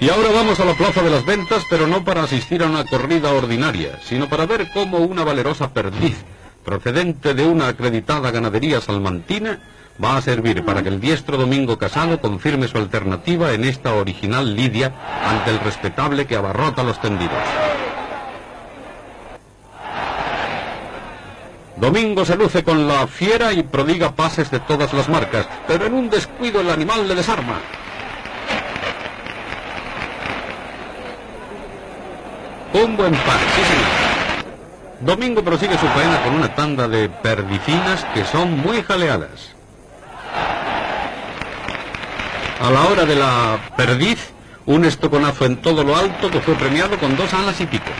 Y ahora vamos a la Plaza de las Ventas, pero no para asistir a una corrida ordinaria, sino para ver cómo una valerosa perdiz, procedente de una acreditada ganadería salmantina, va a servir para que el diestro Domingo Casado confirme su alternativa en esta original lidia ante el respetable que abarrota los tendidos. Domingo se luce con la fiera y prodiga pases de todas las marcas, pero en un descuido el animal le desarma. Un buen par, sí señor. Domingo prosigue su faena con una tanda de perdicinas que son muy jaleadas. A la hora de la perdiz, un estoconazo en todo lo alto que fue premiado con dos alas y pico.